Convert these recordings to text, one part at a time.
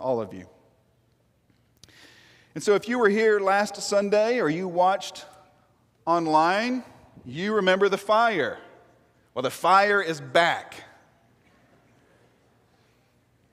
all of you. And so, if you were here last Sunday or you watched online, you remember the fire. Well, the fire is back.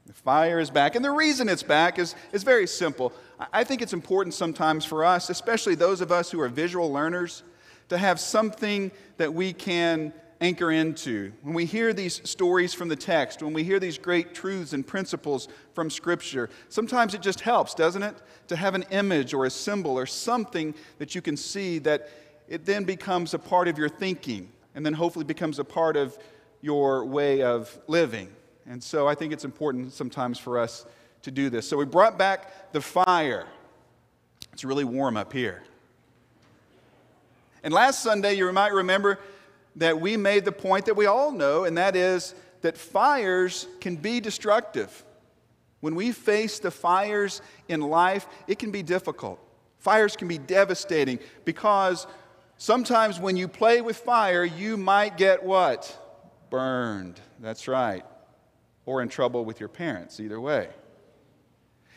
The fire is back. And the reason it's back is, is very simple. I think it's important sometimes for us, especially those of us who are visual learners, to have something that we can anchor into. When we hear these stories from the text, when we hear these great truths and principles from Scripture, sometimes it just helps, doesn't it? To have an image or a symbol or something that you can see that it then becomes a part of your thinking and then hopefully becomes a part of your way of living. And so I think it's important sometimes for us to do this. So we brought back the fire. It's really warm up here. And last Sunday, you might remember that we made the point that we all know, and that is that fires can be destructive. When we face the fires in life, it can be difficult. Fires can be devastating because sometimes when you play with fire, you might get what? Burned. That's right. Or in trouble with your parents, either way.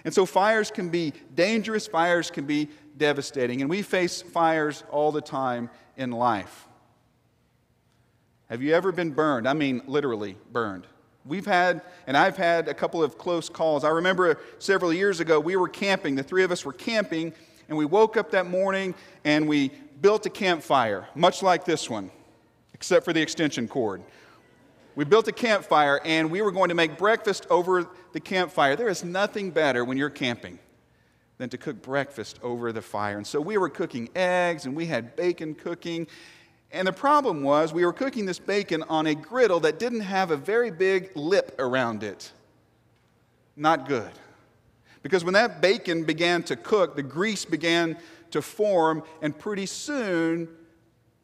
And so fires can be dangerous, fires can be devastating, and we face fires all the time in life. Have you ever been burned? I mean, literally burned. We've had, and I've had a couple of close calls. I remember several years ago, we were camping. The three of us were camping, and we woke up that morning and we built a campfire, much like this one, except for the extension cord. We built a campfire, and we were going to make breakfast over the campfire. There is nothing better when you're camping than to cook breakfast over the fire. And so we were cooking eggs, and we had bacon cooking. And the problem was, we were cooking this bacon on a griddle that didn't have a very big lip around it. Not good. Because when that bacon began to cook, the grease began to form, and pretty soon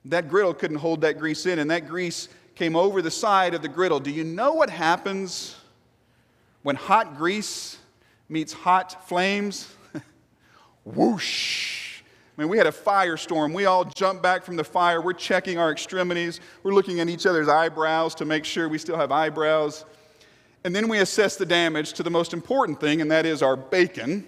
that griddle couldn't hold that grease in, and that grease came over the side of the griddle. Do you know what happens when hot grease meets hot flames? Whoosh! I mean, we had a firestorm. We all jumped back from the fire. We're checking our extremities. We're looking at each other's eyebrows to make sure we still have eyebrows. And then we assess the damage to the most important thing, and that is our bacon.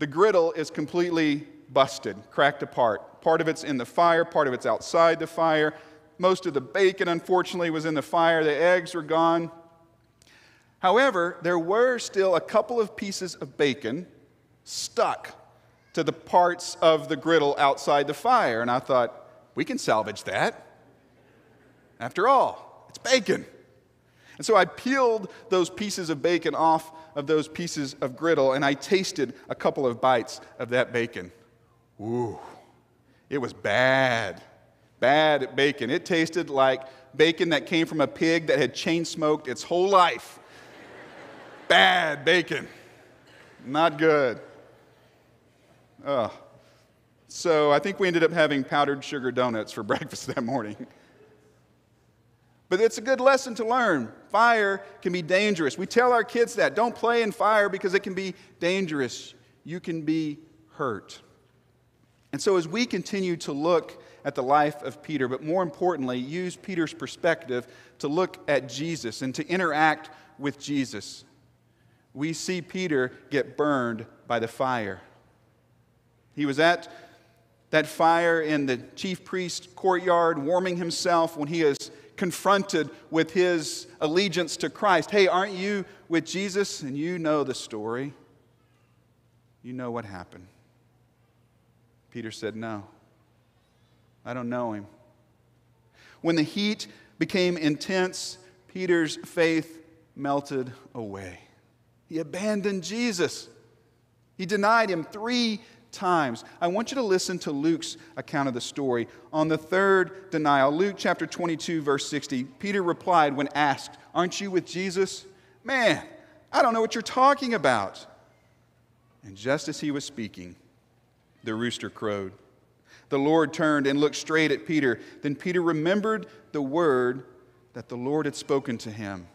The griddle is completely busted, cracked apart. Part of it's in the fire, part of it's outside the fire. Most of the bacon, unfortunately, was in the fire. The eggs were gone. However, there were still a couple of pieces of bacon stuck to the parts of the griddle outside the fire. And I thought, we can salvage that. After all, it's bacon. And so I peeled those pieces of bacon off of those pieces of griddle and I tasted a couple of bites of that bacon. Ooh, it was bad. Bad bacon. It tasted like bacon that came from a pig that had chain smoked its whole life. bad bacon. Not good. Oh. So I think we ended up having powdered sugar donuts for breakfast that morning. But it's a good lesson to learn. Fire can be dangerous. We tell our kids that. Don't play in fire because it can be dangerous. You can be hurt. And so, as we continue to look at the life of Peter, but more importantly, use Peter's perspective to look at Jesus and to interact with Jesus, we see Peter get burned by the fire. He was at that fire in the chief priest's courtyard, warming himself when he is confronted with his allegiance to Christ. Hey, aren't you with Jesus? And you know the story. You know what happened. Peter said, No, I don't know him. When the heat became intense, Peter's faith melted away. He abandoned Jesus. He denied him three times. I want you to listen to Luke's account of the story. On the third denial, Luke chapter 22, verse 60, Peter replied when asked, Aren't you with Jesus? Man, I don't know what you're talking about. And just as he was speaking, the rooster crowed. The Lord turned and looked straight at Peter. Then Peter remembered the word that the Lord had spoken to him.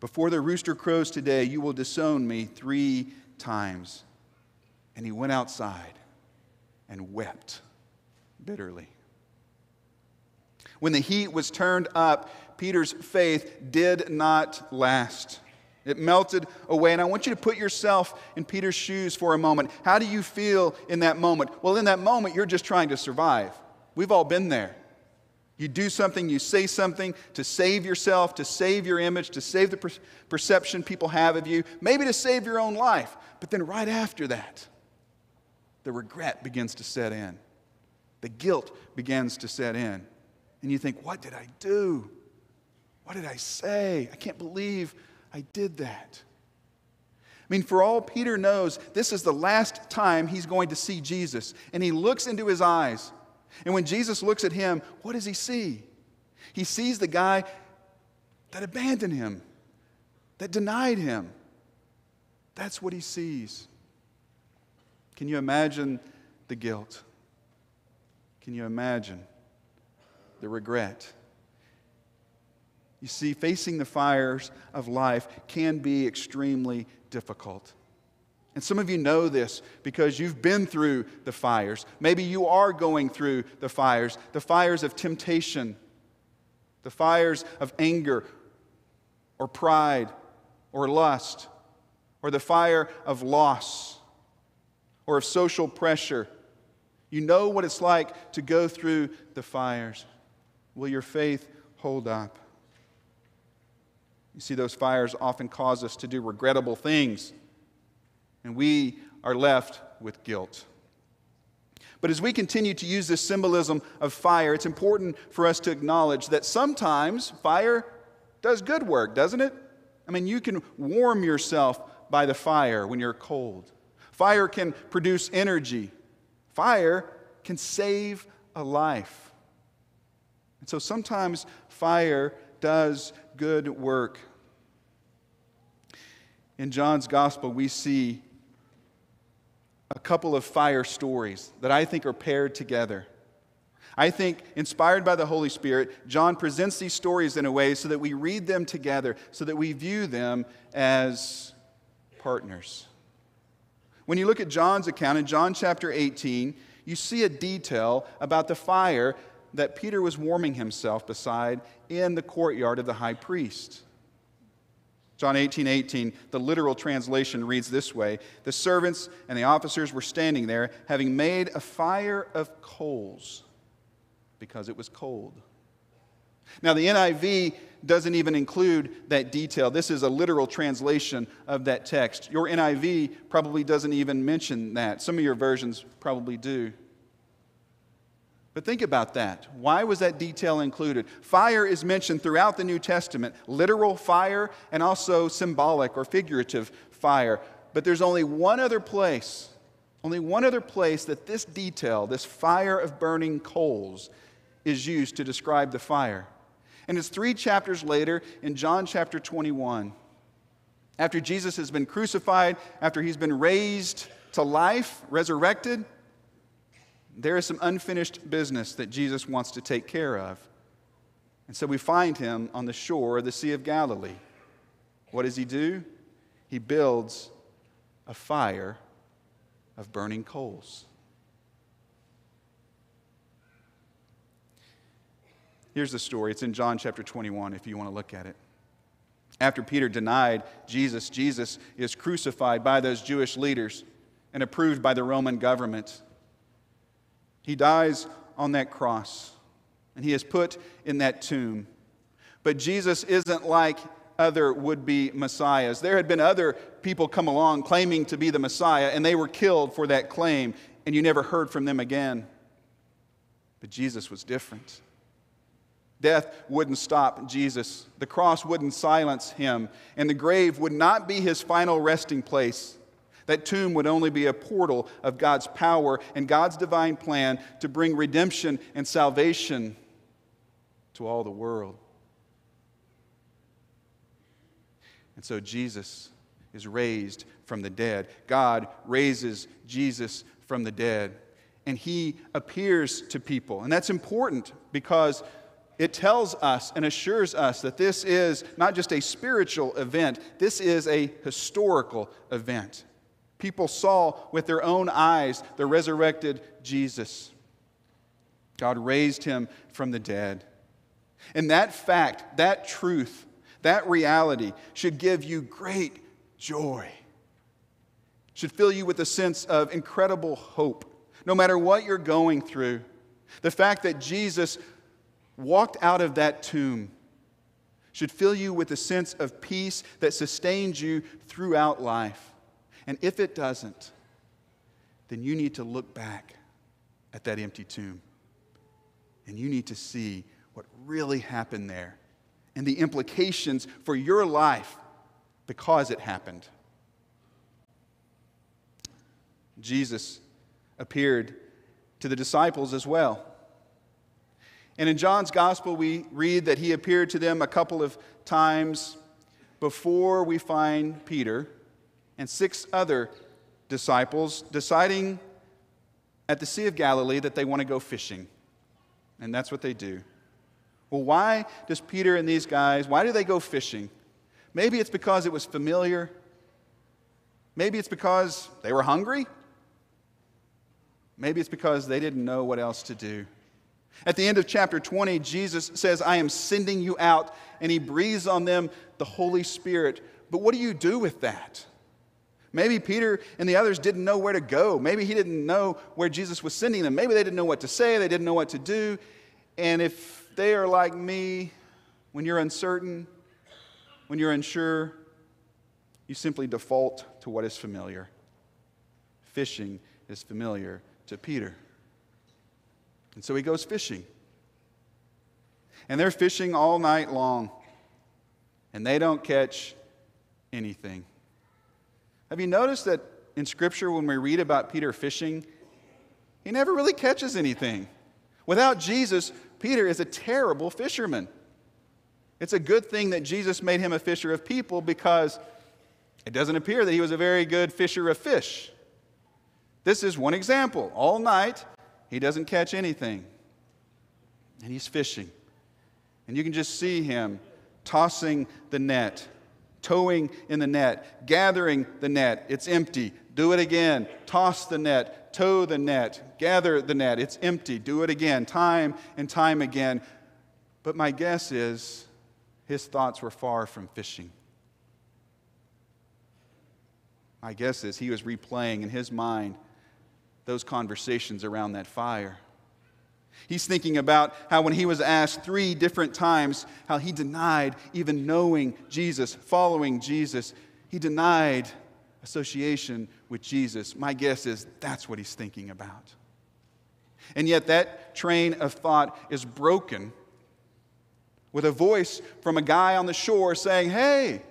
Before the rooster crows today, you will disown me three times. And he went outside and wept bitterly. When the heat was turned up, Peter's faith did not last. It melted away. And I want you to put yourself in Peter's shoes for a moment. How do you feel in that moment? Well, in that moment, you're just trying to survive. We've all been there. You do something, you say something to save yourself, to save your image, to save the per- perception people have of you, maybe to save your own life. But then right after that, the regret begins to set in. The guilt begins to set in. And you think, what did I do? What did I say? I can't believe I did that. I mean, for all Peter knows, this is the last time he's going to see Jesus. And he looks into his eyes. And when Jesus looks at him, what does he see? He sees the guy that abandoned him, that denied him. That's what he sees. Can you imagine the guilt? Can you imagine the regret? You see, facing the fires of life can be extremely difficult. And some of you know this because you've been through the fires. Maybe you are going through the fires the fires of temptation, the fires of anger, or pride, or lust, or the fire of loss, or of social pressure. You know what it's like to go through the fires. Will your faith hold up? You see, those fires often cause us to do regrettable things, and we are left with guilt. But as we continue to use this symbolism of fire, it's important for us to acknowledge that sometimes fire does good work, doesn't it? I mean, you can warm yourself by the fire when you're cold. Fire can produce energy. Fire can save a life. And so sometimes fire does good work. In John's gospel, we see a couple of fire stories that I think are paired together. I think, inspired by the Holy Spirit, John presents these stories in a way so that we read them together, so that we view them as partners. When you look at John's account in John chapter 18, you see a detail about the fire that Peter was warming himself beside in the courtyard of the high priest. John 18, 18, the literal translation reads this way The servants and the officers were standing there, having made a fire of coals because it was cold. Now, the NIV doesn't even include that detail. This is a literal translation of that text. Your NIV probably doesn't even mention that. Some of your versions probably do. But think about that. Why was that detail included? Fire is mentioned throughout the New Testament literal fire and also symbolic or figurative fire. But there's only one other place, only one other place that this detail, this fire of burning coals, is used to describe the fire. And it's three chapters later in John chapter 21. After Jesus has been crucified, after he's been raised to life, resurrected, there is some unfinished business that Jesus wants to take care of. And so we find him on the shore of the Sea of Galilee. What does he do? He builds a fire of burning coals. Here's the story. It's in John chapter 21 if you want to look at it. After Peter denied Jesus, Jesus is crucified by those Jewish leaders and approved by the Roman government. He dies on that cross and he is put in that tomb. But Jesus isn't like other would be messiahs. There had been other people come along claiming to be the Messiah, and they were killed for that claim, and you never heard from them again. But Jesus was different. Death wouldn't stop Jesus, the cross wouldn't silence him, and the grave would not be his final resting place. That tomb would only be a portal of God's power and God's divine plan to bring redemption and salvation to all the world. And so Jesus is raised from the dead. God raises Jesus from the dead. And he appears to people. And that's important because it tells us and assures us that this is not just a spiritual event, this is a historical event. People saw with their own eyes the resurrected Jesus. God raised him from the dead. And that fact, that truth, That reality should give you great joy, should fill you with a sense of incredible hope, no matter what you're going through. The fact that Jesus walked out of that tomb should fill you with a sense of peace that sustains you throughout life. And if it doesn't, then you need to look back at that empty tomb and you need to see what really happened there and the implications for your life because it happened. Jesus appeared to the disciples as well. And in John's gospel, we read that he appeared to them a couple of times before we find Peter and six other disciples deciding at the Sea of Galilee that they want to go fishing. And that's what they do. Well, why does Peter and these guys, why do they go fishing? Maybe it's because it was familiar. Maybe it's because they were hungry. Maybe it's because they didn't know what else to do. At the end of chapter 20, Jesus says, I am sending you out, and he breathes on them the Holy Spirit. But what do you do with that? Maybe Peter and the others didn't know where to go. Maybe he didn't know where Jesus was sending them. Maybe they didn't know what to say, they didn't know what to do. And if they are like me, when you're uncertain, when you're unsure, you simply default to what is familiar. Fishing is familiar to Peter. And so he goes fishing. And they're fishing all night long, and they don't catch anything. Have you noticed that in Scripture, when we read about Peter fishing, he never really catches anything? Without Jesus, Peter is a terrible fisherman. It's a good thing that Jesus made him a fisher of people because it doesn't appear that he was a very good fisher of fish. This is one example. All night, he doesn't catch anything. And he's fishing. And you can just see him tossing the net, towing in the net, gathering the net. It's empty. Do it again. Toss the net, tow the net, gather the net. It's empty. Do it again, time and time again. But my guess is his thoughts were far from fishing. My guess is he was replaying in his mind those conversations around that fire. He's thinking about how, when he was asked three different times, how he denied even knowing Jesus, following Jesus. He denied association with Jesus. My guess is that's what he's thinking about. And yet, that train of thought is broken with a voice from a guy on the shore saying, Hey,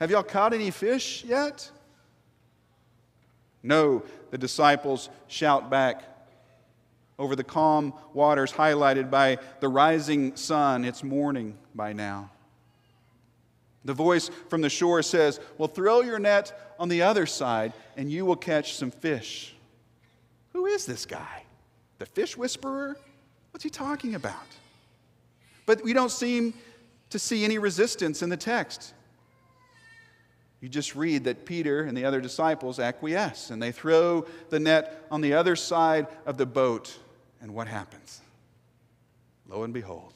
have y'all caught any fish yet? No, the disciples shout back over the calm waters highlighted by the rising sun. It's morning by now. The voice from the shore says, Well, throw your net on the other side and you will catch some fish. Who is this guy? The fish whisperer? What's he talking about? But we don't seem to see any resistance in the text. You just read that Peter and the other disciples acquiesce and they throw the net on the other side of the boat. And what happens? Lo and behold,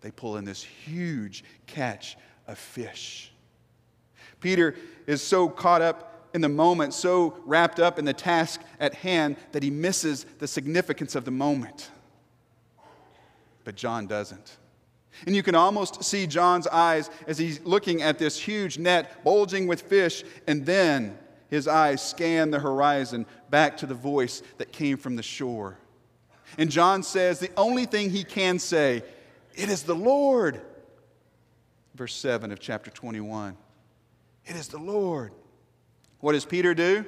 they pull in this huge catch of fish. Peter is so caught up in the moment, so wrapped up in the task at hand, that he misses the significance of the moment. But John doesn't. And you can almost see John's eyes as he's looking at this huge net bulging with fish, and then his eyes scan the horizon back to the voice that came from the shore. And John says the only thing he can say, it is the Lord. Verse 7 of chapter 21. It is the Lord. What does Peter do?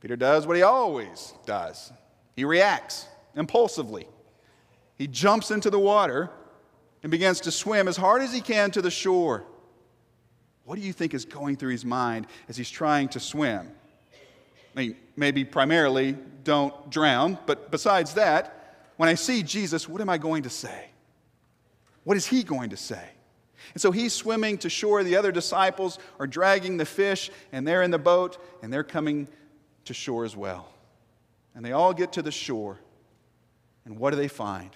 Peter does what he always does he reacts impulsively. He jumps into the water and begins to swim as hard as he can to the shore. What do you think is going through his mind as he's trying to swim? I mean, maybe primarily don't drown, but besides that, when I see Jesus, what am I going to say? What is he going to say? And so he's swimming to shore. The other disciples are dragging the fish, and they're in the boat, and they're coming to shore as well. And they all get to the shore. And what do they find?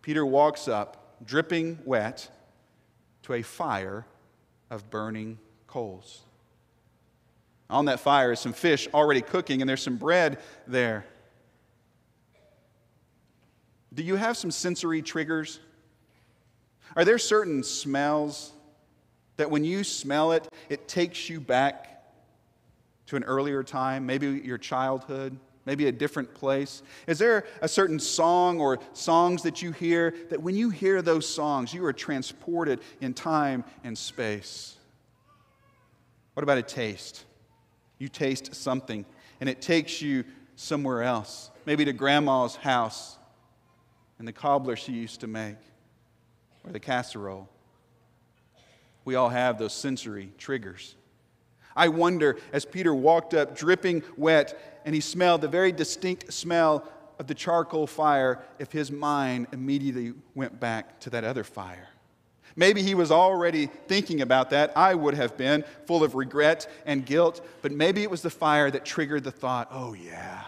Peter walks up dripping wet, to a fire of burning coals. On that fire is some fish already cooking, and there's some bread there. Do you have some sensory triggers? Are there certain smells that when you smell it, it takes you back to an earlier time, maybe your childhood, maybe a different place? Is there a certain song or songs that you hear that when you hear those songs, you are transported in time and space? What about a taste? You taste something and it takes you somewhere else, maybe to grandma's house and the cobbler she used to make or the casserole. We all have those sensory triggers. I wonder as Peter walked up, dripping wet, and he smelled the very distinct smell of the charcoal fire, if his mind immediately went back to that other fire. Maybe he was already thinking about that. I would have been, full of regret and guilt, but maybe it was the fire that triggered the thought oh, yeah.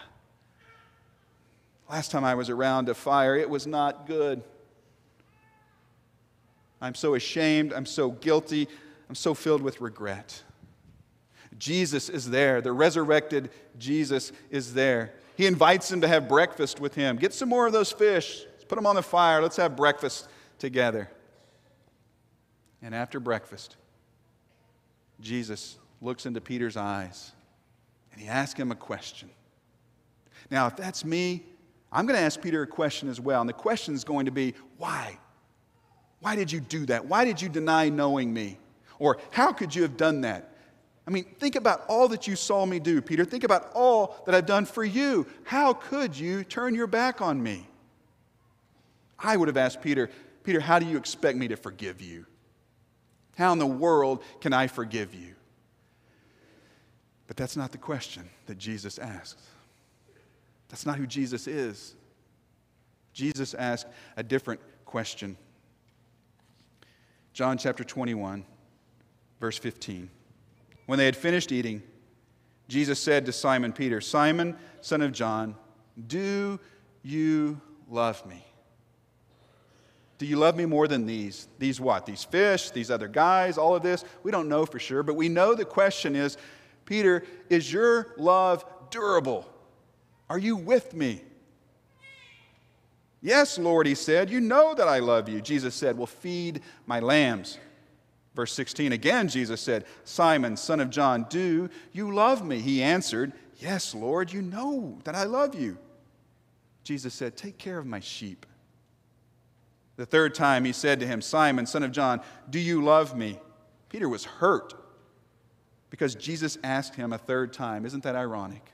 Last time I was around a fire, it was not good. I'm so ashamed. I'm so guilty. I'm so filled with regret. Jesus is there. The resurrected Jesus is there. He invites him to have breakfast with him. Get some more of those fish. Let's put them on the fire. Let's have breakfast together. And after breakfast, Jesus looks into Peter's eyes and he asks him a question. Now, if that's me, I'm going to ask Peter a question as well. And the question is going to be, why? Why did you do that? Why did you deny knowing me? Or how could you have done that? I mean, think about all that you saw me do, Peter. Think about all that I've done for you. How could you turn your back on me? I would have asked Peter, Peter, how do you expect me to forgive you? How in the world can I forgive you? But that's not the question that Jesus asks. That's not who Jesus is. Jesus asked a different question. John chapter 21, verse 15. When they had finished eating, Jesus said to Simon Peter, Simon, son of John, do you love me? Do you love me more than these? These what? These fish, these other guys, all of this? We don't know for sure, but we know the question is Peter, is your love durable? Are you with me? Yes, Lord, he said, You know that I love you. Jesus said, Well, feed my lambs. Verse 16 again, Jesus said, Simon, son of John, do you love me? He answered, Yes, Lord, you know that I love you. Jesus said, Take care of my sheep. The third time he said to him, Simon, son of John, do you love me? Peter was hurt because Jesus asked him a third time. Isn't that ironic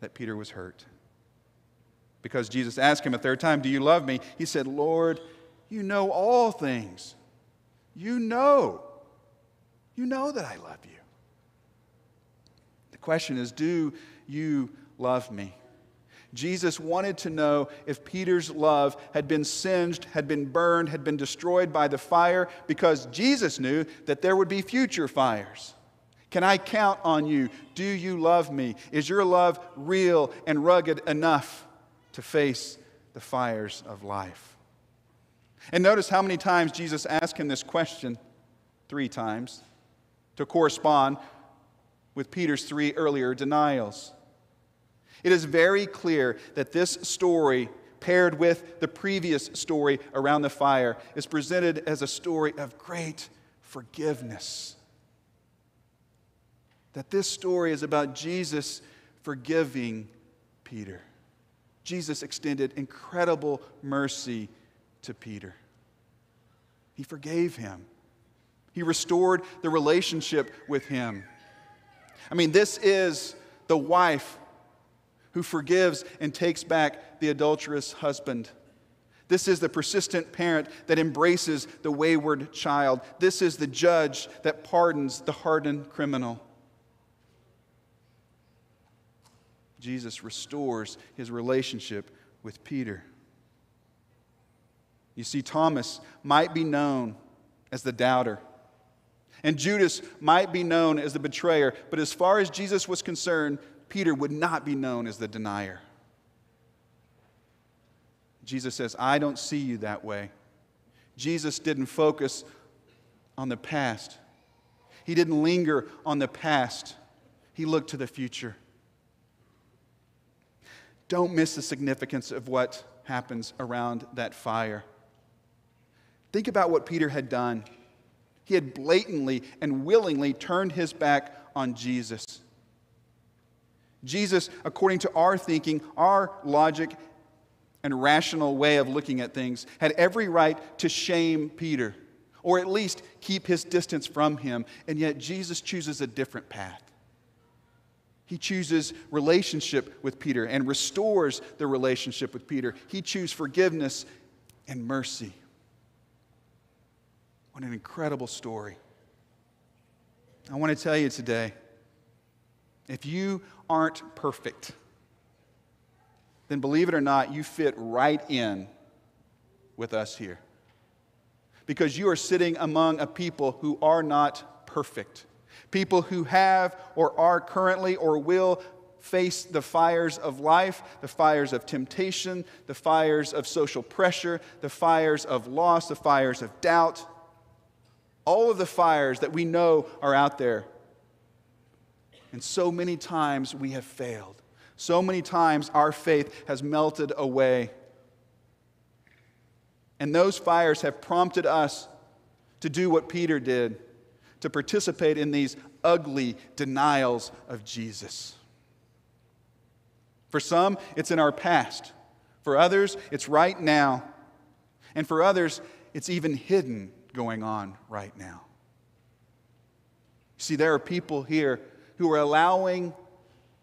that Peter was hurt? Because Jesus asked him a third time, Do you love me? He said, Lord, you know all things. You know. You know that I love you. The question is, Do you love me? Jesus wanted to know if Peter's love had been singed, had been burned, had been destroyed by the fire, because Jesus knew that there would be future fires. Can I count on you? Do you love me? Is your love real and rugged enough to face the fires of life? And notice how many times Jesus asked him this question three times to correspond with Peter's three earlier denials. It is very clear that this story, paired with the previous story around the fire, is presented as a story of great forgiveness. That this story is about Jesus forgiving Peter. Jesus extended incredible mercy to Peter. He forgave him, he restored the relationship with him. I mean, this is the wife who forgives and takes back the adulterous husband. This is the persistent parent that embraces the wayward child. This is the judge that pardons the hardened criminal. Jesus restores his relationship with Peter. You see, Thomas might be known as the doubter, and Judas might be known as the betrayer, but as far as Jesus was concerned, Peter would not be known as the denier. Jesus says, I don't see you that way. Jesus didn't focus on the past. He didn't linger on the past. He looked to the future. Don't miss the significance of what happens around that fire. Think about what Peter had done. He had blatantly and willingly turned his back on Jesus. Jesus, according to our thinking, our logic, and rational way of looking at things, had every right to shame Peter, or at least keep his distance from him. And yet, Jesus chooses a different path. He chooses relationship with Peter and restores the relationship with Peter. He chooses forgiveness and mercy. What an incredible story. I want to tell you today if you aren't perfect, then believe it or not, you fit right in with us here. Because you are sitting among a people who are not perfect people who have or are currently or will face the fires of life, the fires of temptation, the fires of social pressure, the fires of loss, the fires of doubt. All of the fires that we know are out there. And so many times we have failed. So many times our faith has melted away. And those fires have prompted us to do what Peter did to participate in these ugly denials of Jesus. For some, it's in our past. For others, it's right now. And for others, it's even hidden going on right now. See, there are people here who are allowing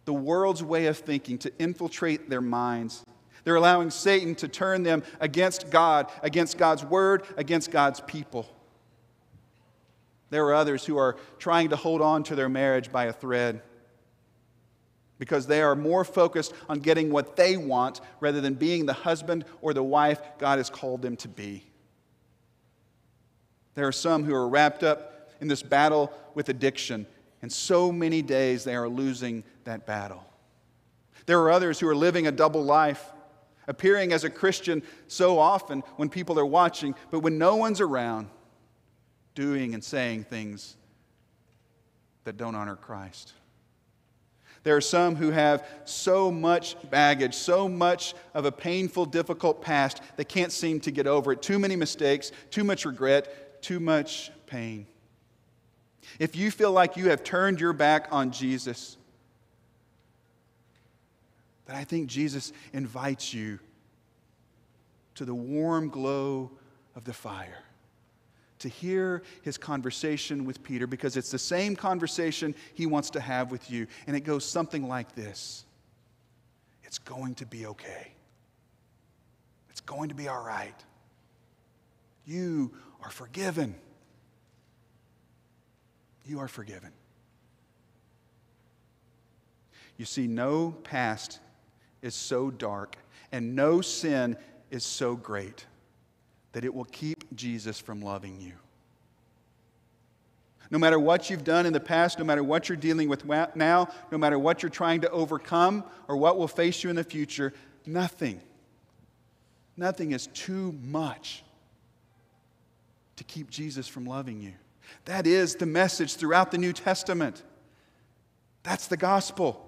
the world's way of thinking to infiltrate their minds. They're allowing Satan to turn them against God, against God's word, against God's people. There are others who are trying to hold on to their marriage by a thread because they are more focused on getting what they want rather than being the husband or the wife God has called them to be. There are some who are wrapped up in this battle with addiction, and so many days they are losing that battle. There are others who are living a double life, appearing as a Christian so often when people are watching, but when no one's around, doing and saying things that don't honor Christ. There are some who have so much baggage, so much of a painful, difficult past, they can't seem to get over it. Too many mistakes, too much regret, too much pain. If you feel like you have turned your back on Jesus, then I think Jesus invites you to the warm glow of the fire to hear his conversation with Peter because it's the same conversation he wants to have with you. And it goes something like this It's going to be okay. It's going to be all right. You are forgiven. You are forgiven. You see, no past is so dark, and no sin is so great that it will keep Jesus from loving you. No matter what you've done in the past, no matter what you're dealing with now, no matter what you're trying to overcome or what will face you in the future, nothing, nothing is too much to keep Jesus from loving you. That is the message throughout the New Testament. That's the gospel.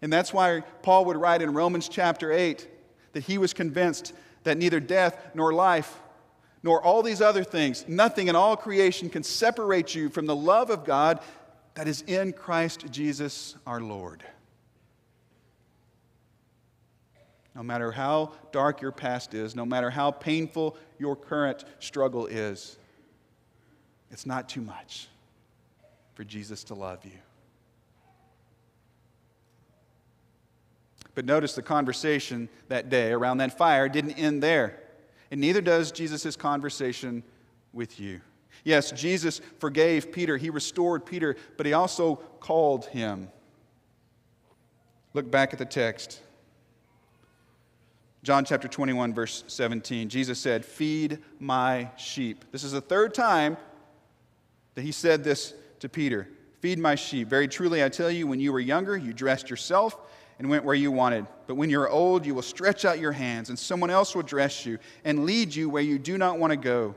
And that's why Paul would write in Romans chapter 8 that he was convinced that neither death nor life, nor all these other things, nothing in all creation can separate you from the love of God that is in Christ Jesus our Lord. No matter how dark your past is, no matter how painful your current struggle is, it's not too much for Jesus to love you. But notice the conversation that day around that fire didn't end there. And neither does Jesus' conversation with you. Yes, Jesus forgave Peter, he restored Peter, but he also called him. Look back at the text. John chapter 21, verse 17. Jesus said, Feed my sheep. This is the third time that he said this to Peter Feed my sheep. Very truly, I tell you, when you were younger, you dressed yourself and went where you wanted. But when you're old, you will stretch out your hands, and someone else will dress you and lead you where you do not want to go.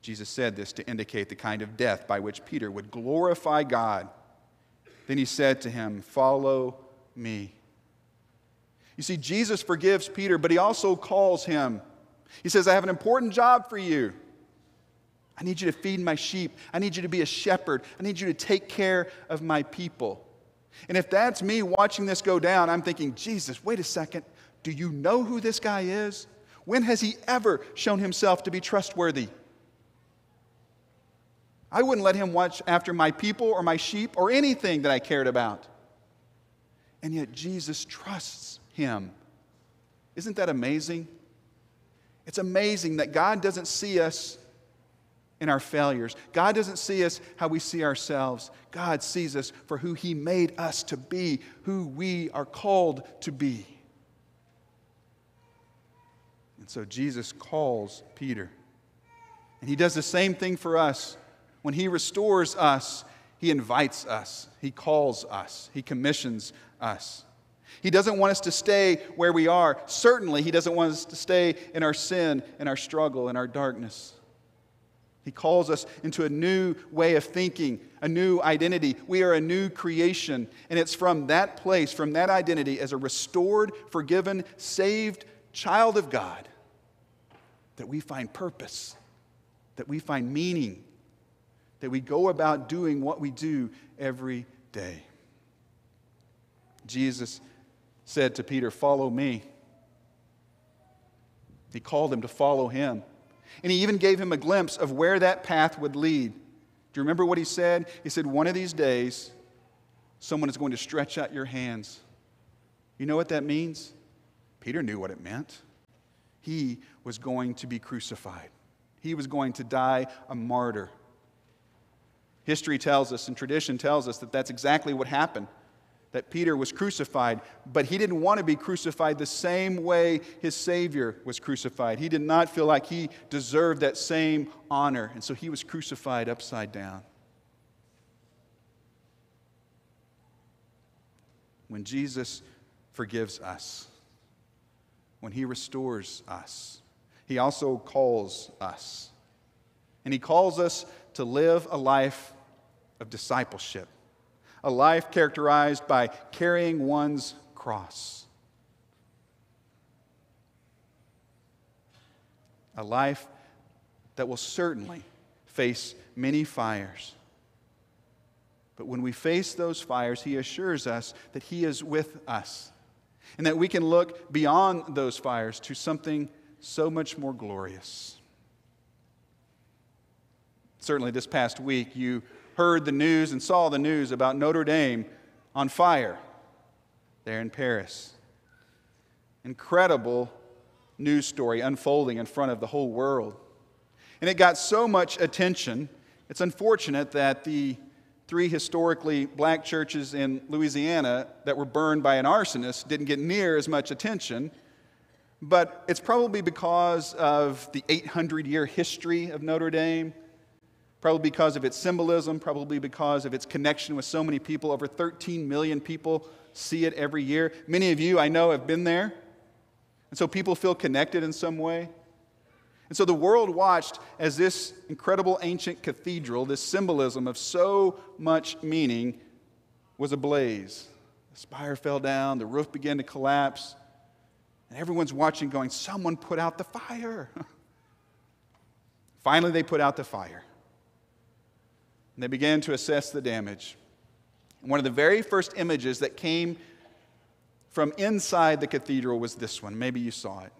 Jesus said this to indicate the kind of death by which Peter would glorify God. Then he said to him, Follow me. You see, Jesus forgives Peter, but he also calls him. He says, I have an important job for you. I need you to feed my sheep. I need you to be a shepherd. I need you to take care of my people. And if that's me watching this go down, I'm thinking, Jesus, wait a second. Do you know who this guy is? When has he ever shown himself to be trustworthy? I wouldn't let him watch after my people or my sheep or anything that I cared about. And yet Jesus trusts him. Isn't that amazing? It's amazing that God doesn't see us in our failures. God doesn't see us how we see ourselves. God sees us for who He made us to be, who we are called to be. And so Jesus calls Peter. And He does the same thing for us. When He restores us, He invites us, He calls us, He commissions us. He doesn't want us to stay where we are. Certainly, He doesn't want us to stay in our sin, in our struggle, in our darkness. He calls us into a new way of thinking, a new identity. We are a new creation. And it's from that place, from that identity, as a restored, forgiven, saved child of God, that we find purpose, that we find meaning, that we go about doing what we do every day. Jesus said to Peter, Follow me. He called him to follow him. And he even gave him a glimpse of where that path would lead. Do you remember what he said? He said, One of these days, someone is going to stretch out your hands. You know what that means? Peter knew what it meant. He was going to be crucified, he was going to die a martyr. History tells us and tradition tells us that that's exactly what happened that Peter was crucified, but he didn't want to be crucified the same way his Savior was crucified. He did not feel like he deserved that same honor, and so he was crucified upside down. When Jesus forgives us, when he restores us, he also calls us. And he calls us to live a life of discipleship a life characterized by carrying one's cross. A life that will certainly face many fires. But when we face those fires, He assures us that He is with us and that we can look beyond those fires to something so much more glorious. Certainly, this past week, you heard the news and saw the news about Notre Dame on fire there in Paris. Incredible news story unfolding in front of the whole world. And it got so much attention. It's unfortunate that the three historically black churches in Louisiana that were burned by an arsonist didn't get near as much attention. But it's probably because of the 800 year history of Notre Dame probably because of its symbolism, probably because of its connection with so many people. Over 13 million people see it every year. Many of you, I know, have been there. And so people feel connected in some way. And so the world watched as this incredible ancient cathedral, this symbolism of so much meaning, was ablaze. The spire fell down, the roof began to collapse, and everyone's watching, going, Someone put out the fire. Finally, they put out the fire. And they began to assess the damage. One of the very first images that came from inside the cathedral was this one. Maybe you saw it.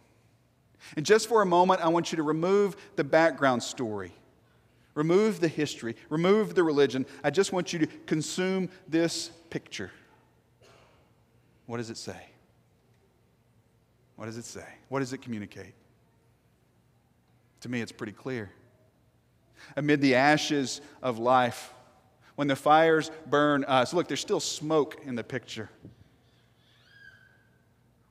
And just for a moment, I want you to remove the background story, remove the history, remove the religion. I just want you to consume this picture. What does it say? What does it say? What does it communicate? To me, it's pretty clear amid the ashes of life, when the fires burn us. Look, there's still smoke in the picture.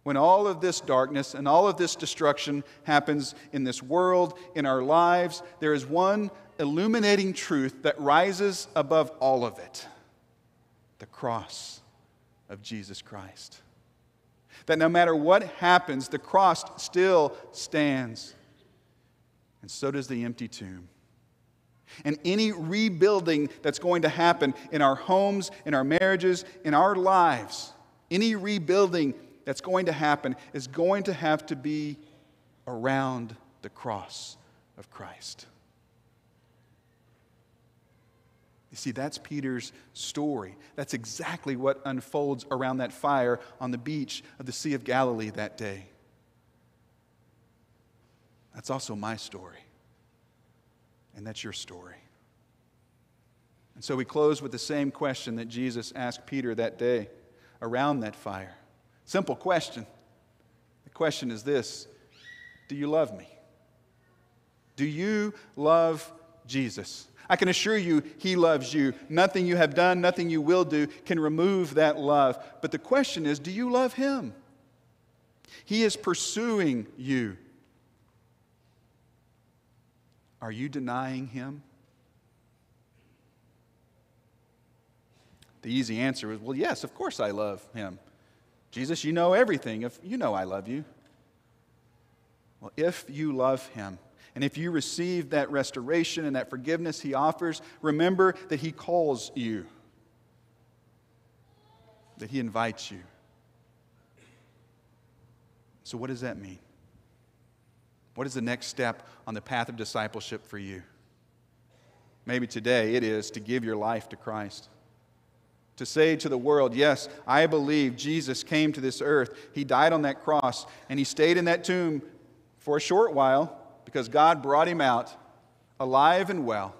When all of this darkness and all of this destruction happens in this world, in our lives, there is one illuminating truth that rises above all of it the cross of Jesus Christ. That no matter what happens, the cross still stands. And so does the empty tomb. And any rebuilding that's going to happen in our homes, in our marriages, in our lives, any rebuilding that's going to happen is going to have to be around the cross of Christ. You see, that's Peter's story. That's exactly what unfolds around that fire on the beach of the Sea of Galilee that day. That's also my story. And that's your story. And so we close with the same question that Jesus asked Peter that day around that fire. Simple question. The question is this Do you love me? Do you love Jesus? I can assure you, He loves you. Nothing you have done, nothing you will do can remove that love. But the question is do you love Him? He is pursuing you. Are you denying Him? The easy answer is well, yes, of course I love Him. Jesus, you know everything. If you know I love you. Well, if you love Him, and if you receive that restoration and that forgiveness He offers, remember that He calls you, that He invites you. So, what does that mean? What is the next step on the path of discipleship for you? Maybe today it is to give your life to Christ. To say to the world, yes, I believe Jesus came to this earth. He died on that cross, and he stayed in that tomb for a short while because God brought him out alive and well.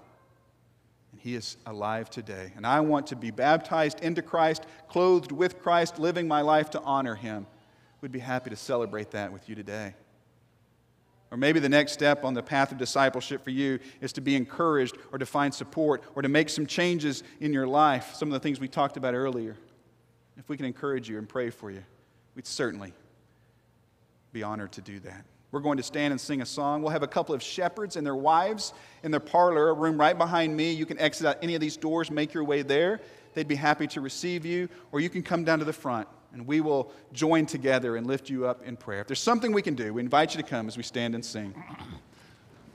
And he is alive today. And I want to be baptized into Christ, clothed with Christ, living my life to honor him. We'd be happy to celebrate that with you today. Or maybe the next step on the path of discipleship for you is to be encouraged or to find support or to make some changes in your life, some of the things we talked about earlier. If we can encourage you and pray for you, we'd certainly be honored to do that. We're going to stand and sing a song. We'll have a couple of shepherds and their wives in their parlor, a room right behind me. You can exit out any of these doors, make your way there. They'd be happy to receive you, or you can come down to the front and we will join together and lift you up in prayer. If there's something we can do, we invite you to come as we stand and sing.